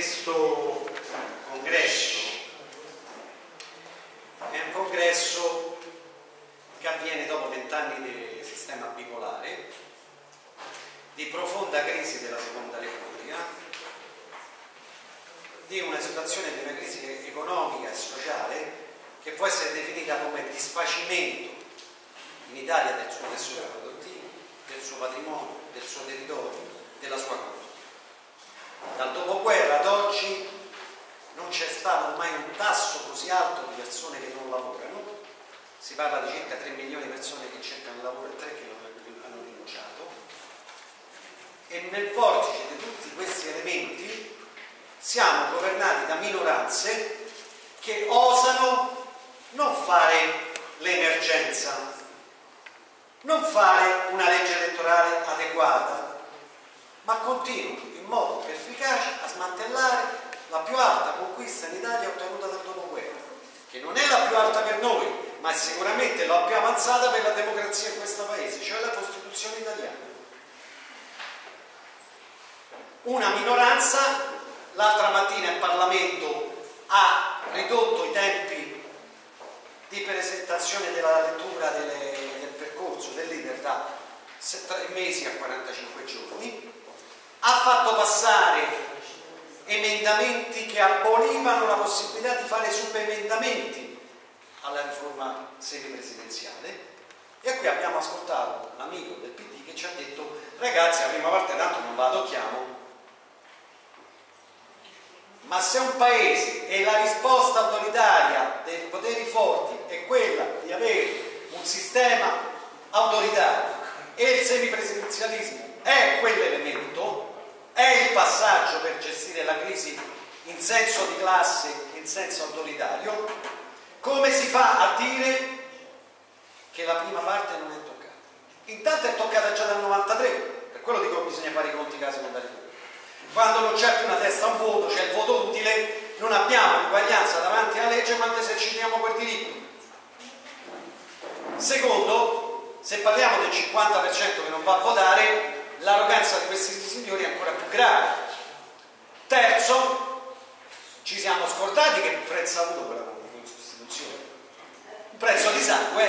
questo congresso è un congresso che avviene dopo vent'anni del sistema bipolare, di profonda crisi della seconda repubblica, di una situazione di una crisi economica e sociale che può essere definita come disfacimento in Italia del suo tessuto produttivo, del suo patrimonio, del suo territorio, della sua cultura. Dal dopoguerra ad oggi non c'è stato mai un tasso così alto di persone che non lavorano, si parla di circa 3 milioni di persone che cercano lavoro e 3 che hanno rinunciato, e nel vortice di tutti questi elementi siamo governati da minoranze che osano non fare l'emergenza, non fare una legge elettorale adeguata, ma continuano modo perficace a smantellare la più alta conquista in Italia ottenuta dal dopoguerra, che non è la più alta per noi, ma è sicuramente la più avanzata per la democrazia in questo paese, cioè la Costituzione italiana. Una minoranza, l'altra mattina il Parlamento ha ridotto i tempi di presentazione della lettura delle, del percorso del leader da 3 mesi a 45 giorni, ha fatto passare emendamenti che abolivano la possibilità di fare subemendamenti alla riforma semipresidenziale. E qui abbiamo ascoltato l'amico del PD che ci ha detto ragazzi la prima parte tanto non la tocchiamo ma se un paese e la risposta autoritaria dei poteri forti è quella di avere un sistema autoritario e il semipresidenzialismo è quell'elemento è il passaggio per gestire la crisi in senso di classe, in senso autoritario, come si fa a dire che la prima parte non è toccata? Intanto è toccata già dal 93, per quello dico che bisogna fare i conti casi secondaria. Quando non c'è più una testa a un voto, c'è il voto utile, non abbiamo l'uguaglianza davanti alla legge quando esercitiamo quel diritto. Secondo, se parliamo del 50% che non va a votare, l'arroganza di questi signori è ancora più grave. Terzo, ci siamo scordati che prezzo ha avuto quella Costituzione. Un prezzo di sangue,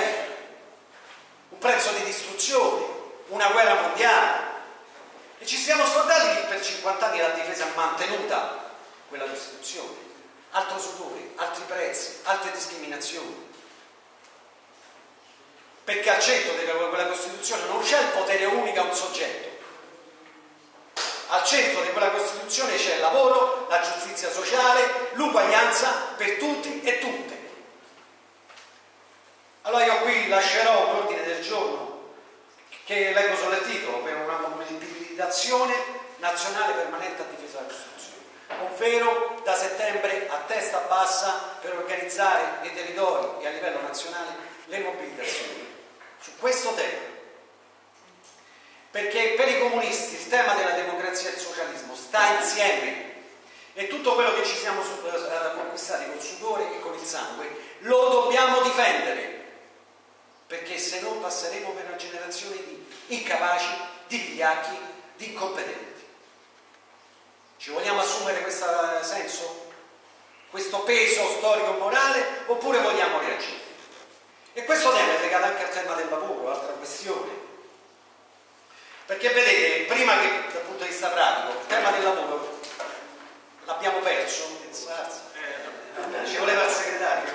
un prezzo di distruzione, una guerra mondiale. E ci siamo scordati che per 50 anni la difesa ha mantenuta quella Costituzione. Altro sudore, altri prezzi, altre discriminazioni perché al centro di quella Costituzione non c'è il potere unico a un soggetto, al centro di quella Costituzione c'è il lavoro, la giustizia sociale, l'uguaglianza per tutti e tutte. Allora io qui lascerò un ordine del giorno che leggo solo il titolo per una mobilitazione nazionale permanente a difesa della Costituzione, ovvero da settembre a testa bassa per organizzare nei territori e a livello nazionale le mobilitazioni su questo tema perché per i comunisti il tema della democrazia e il socialismo sta insieme e tutto quello che ci siamo eh, conquistati col sudore e con il sangue lo dobbiamo difendere perché se no passeremo per una generazione di incapaci, di vigliacchi, di incompetenti. Ci vogliamo assumere questo senso? Questo peso storico-morale oppure vogliamo reagire? E questo tema è legato anche al tema del lavoro, altra questione. Perché vedete, prima che dal punto di vista pratico, il tema del lavoro l'abbiamo perso, eh, ci voleva il segretario.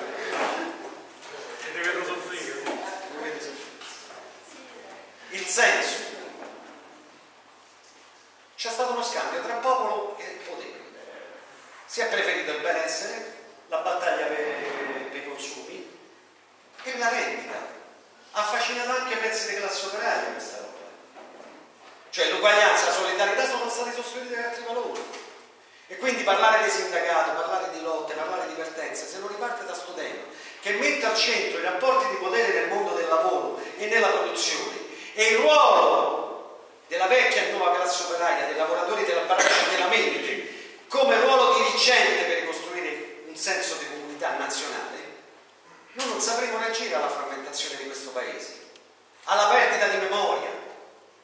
E vedo soffrire. Il senso. C'è stato uno scambio tra popolo e potere. Si è preferito il benessere, la battaglia per, per i consumi e la rendita. Ha affascinato anche pezzi di classe operaia questa roba. Cioè l'uguaglianza e la solidarietà sono stati sostituiti da altri valori. E quindi parlare di sindacato, parlare di lotte, parlare di vertenze, se non riparte da sto tema, che mette al centro i rapporti di potere nel mondo del lavoro e nella produzione e il ruolo della vecchia e nuova classe operaia, dei lavoratori della baracca della mente, come ruolo dirigente per ricostruire un senso di comunità nazionale, noi non sapremo reagire alla frammentazione di questo paese, alla perdita di memoria,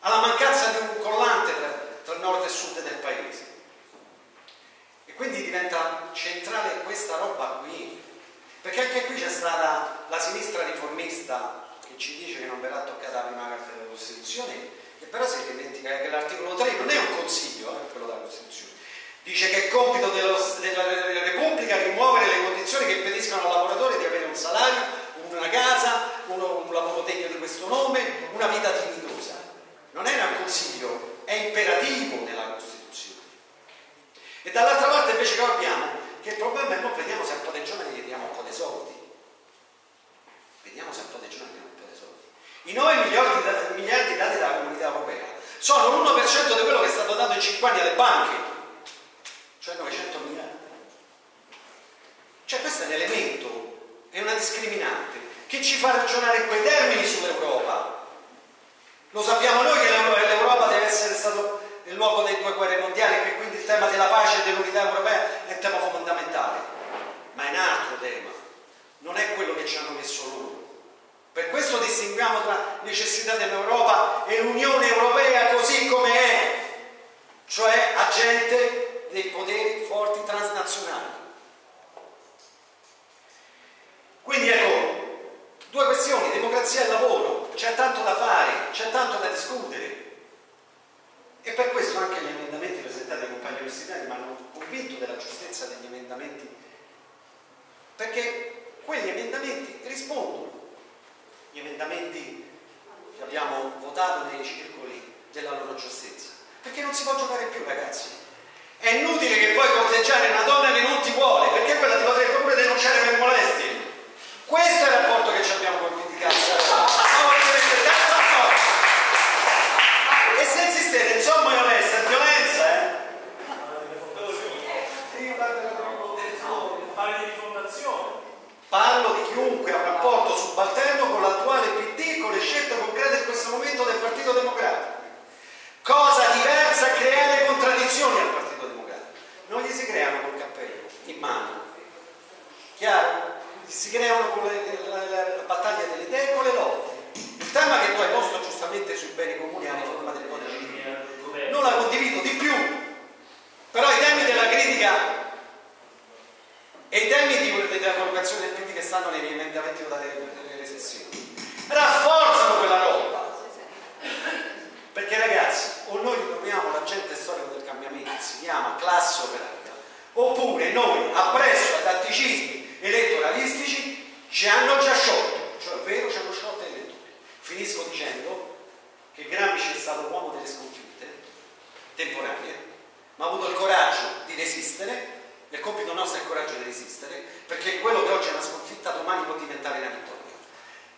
alla mancanza di un collante tra, tra nord e sud del paese. E quindi diventa centrale questa roba qui, perché anche qui c'è stata la sinistra riformista che ci dice che non verrà toccata la prima carta della Costituzione, che però si dimentica che l'articolo 3 non è un consiglio, è eh, quello della Costituzione. Dice che è compito dello, della, della Repubblica rimuovere le condizioni che impediscono al lavoratore di avere un salario, una casa, uno, un lavoro degno di questo nome, una vita di dall'altra parte invece che abbiamo che il problema è non vediamo se un po' dei giovani gli diamo un po' di soldi. Vediamo se un po' dei giovani gli diamo un po' di soldi. I 9 miliardi, miliardi dati dalla comunità europea sono l'1% di quello che è stato dato in 5 anni alle banche, cioè 900 miliardi. Cioè questo è un elemento, è una discriminante che ci fa ragionare in quei termini sull'Europa. Lo sappiamo noi che l'Europa deve essere stato il luogo delle due guerre mondiali e che quindi il dell'unità europea è tema fondamentale, ma è un altro tema, non è quello che ci hanno messo loro. Per questo distinguiamo tra necessità dell'Europa e l'Unione Europea così come è, cioè agente dei poteri forti transnazionali. Quindi ecco, due questioni, democrazia e lavoro, c'è tanto da fare, c'è tanto da discutere. E per questo anche gli emendamenti presentati dai compagni universitari mi hanno convinto della giustezza degli emendamenti, perché quegli emendamenti rispondono. Gli emendamenti che abbiamo votato nei circoli della loro giustezza. Perché non si può giocare più, ragazzi. È inutile che puoi corteggiare una donna che non ti vuole, perché quella ti potrebbe pure denunciare per molestie. Questo è il rapporto che abbiamo con il PDK. E se insistete, insomma, violenza, è violenza, eh? Parli di fondazione. Parlo di chiunque ha un rapporto subalterno con l'attuale PD con le scelte concrete in questo momento del Partito Democratico. Cosa diversa creare contraddizioni al Partito Democratico. Non gli si creano col cappello in mano. Chiaro? Si creano con le, la, la, la battaglia delle idee e con le lotte. Il tema che tu hai posto giustamente sui beni comuni è la riforma del codice. Non la condivido di più, però i temi della critica e i temi di, della collocazione del PD che stanno nei miei emendamenti votati nelle sessioni rafforzano quella roba. Perché ragazzi, o noi ritroviamo l'agente storico del cambiamento, si chiama classe operaia, oppure noi, appresso ai tatticismi elettoralistici, ci hanno già sciolto, cioè vero, ci hanno sciolto i elettori. Finisco dicendo che Gramsci è stato uomo delle sconfitte temporanee, ma ha avuto il coraggio di resistere, il compito nostro è il coraggio di resistere, perché quello che oggi è una sconfitta domani può diventare una vittoria.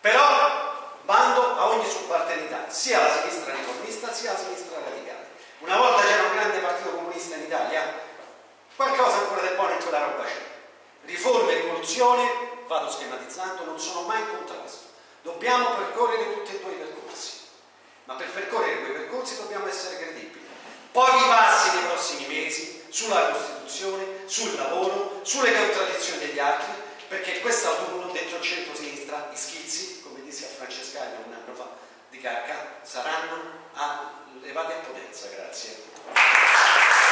Però bando a ogni subalternità, sia la sinistra riformista sia la sinistra radicale. Una volta c'era un grande partito comunista in Italia, qualcosa ancora del buono in quella roba c'è. Riforma e rivoluzione, vado schematizzando, non sono mai in contrasto. Dobbiamo percorrere tutti e due i percorsi, ma per percorrere quei percorsi dobbiamo essere credibili. Pochi passi nei prossimi mesi sulla Costituzione, sul lavoro, sulle contraddizioni degli altri, perché quest'autunno dentro il centro-sinistra i schizzi, come dissi a Francescani un anno fa di Carca, saranno a, elevati a potenza. Grazie.